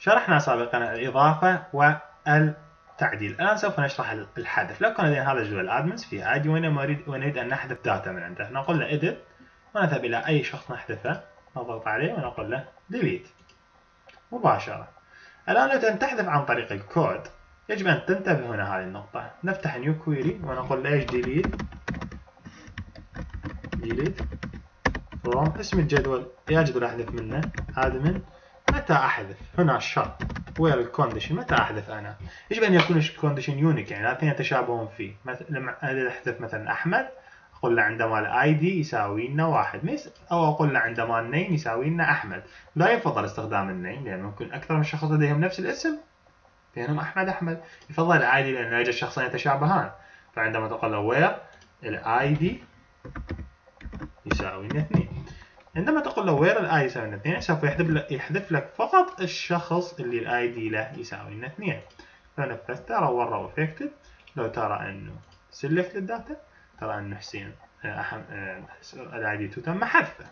شرحنا سابقا الإضافة والتعديل. الآن سوف نشرح الحذف. لو كان لدينا هذا جدول ال admins في ID ونريد أن نحذف data من عنده. نقول له edit ونذهب إلى أي شخص نحذفه نضغط عليه ونقول له delete. مباشرة. الآن لو أن تحذف عن طريق الكود يجب أن تنتبه هنا هذه النقطة. نفتح new query ونقول له إيش delete delete اسم الجدول يا جدول أحذف منه admin. متى أحذف هنا الشرط؟ where ال condition متى أحذف أنا؟ يجب أن يكون ال condition unique؟ يعني الاثنين يتشابهون فيه. لما أحذف مثلا أحمد أقول له عندما ال ID يساوي لنا واحد. أو أقول له عندما ال name يساوي لنا أحمد. لا يفضل استخدام ال name لأن ممكن أكثر من شخص لديهم نفس الاسم بينهم أحمد أحمد. يفضل ال ID لأن يوجد شخصين يتشابهان. فعندما تقول له where ال ID يساوي لنا اثنين. عندما تقول له where ال ID يساوي لنا اثنين سوف يحذف لك يحذف لك فقط الشخص اللي ال ID له يساوي لنا اثنين. لو نفذت ترى row affected لو ترى أنه select ال data ترى أنه حسين ال ID 2 تم حذفه.